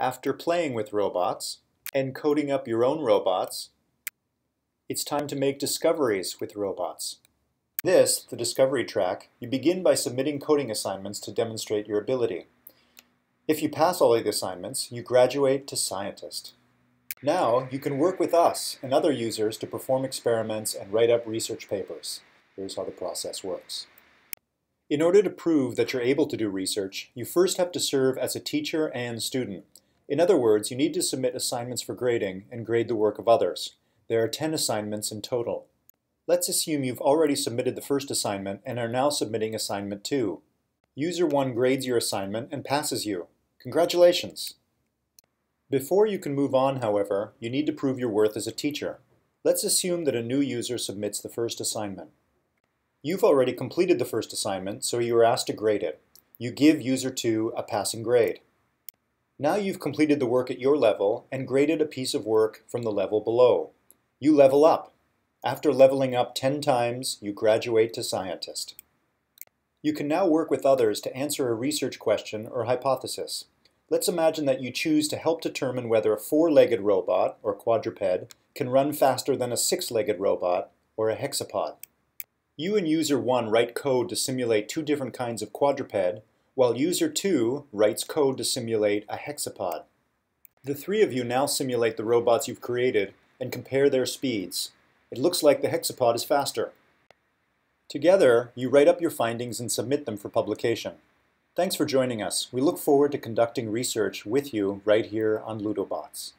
After playing with robots and coding up your own robots, it's time to make discoveries with robots. This, the discovery track, you begin by submitting coding assignments to demonstrate your ability. If you pass all the assignments, you graduate to scientist. Now, you can work with us and other users to perform experiments and write up research papers. Here's how the process works. In order to prove that you're able to do research, you first have to serve as a teacher and student. In other words, you need to submit assignments for grading and grade the work of others. There are 10 assignments in total. Let's assume you've already submitted the first assignment and are now submitting assignment 2. User 1 grades your assignment and passes you. Congratulations! Before you can move on, however, you need to prove your worth as a teacher. Let's assume that a new user submits the first assignment. You've already completed the first assignment, so you are asked to grade it. You give user 2 a passing grade. Now you've completed the work at your level and graded a piece of work from the level below. You level up. After leveling up 10 times, you graduate to scientist. You can now work with others to answer a research question or hypothesis. Let's imagine that you choose to help determine whether a four-legged robot, or quadruped, can run faster than a six-legged robot, or a hexapod. You and user 1 write code to simulate two different kinds of quadruped, while user 2 writes code to simulate a hexapod. The three of you now simulate the robots you've created and compare their speeds. It looks like the hexapod is faster. Together, you write up your findings and submit them for publication. Thanks for joining us. We look forward to conducting research with you right here on Ludobots.